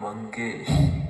Mangesh.